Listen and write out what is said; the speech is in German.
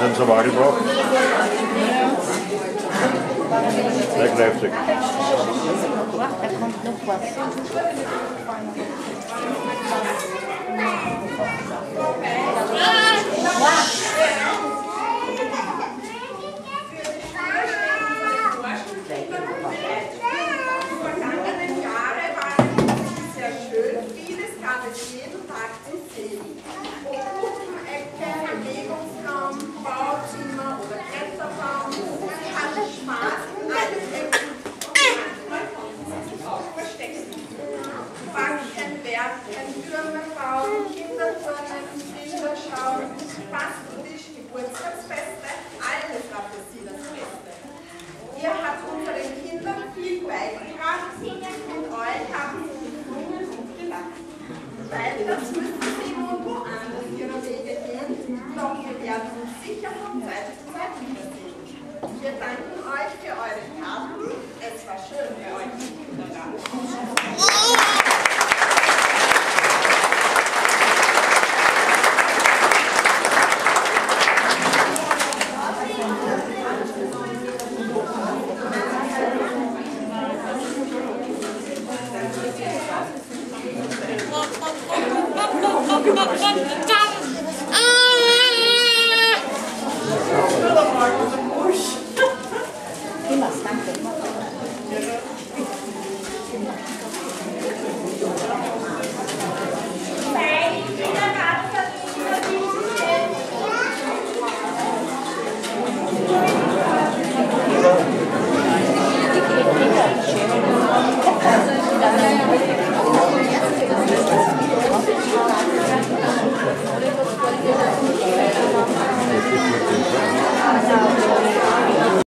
Hast du aber gebraucht? Sehr kräftig. Da kommt noch was. Jahre waren sehr schön. Vieles gab es jeden Werken, Türme bauen, Kinderturnen, Bilder schauen, Basteltisch, Geburtstagsfeste, alles war für sie das Beste. Ihr habt unseren Kindern viel beigebracht und euch haben sie gesungen und gelacht. Weiter müssen sie nun woanders ihre Wege gehen, doch wir werden uns sicher von Zeit zu Zeit wiedersehen. Wir danken Cha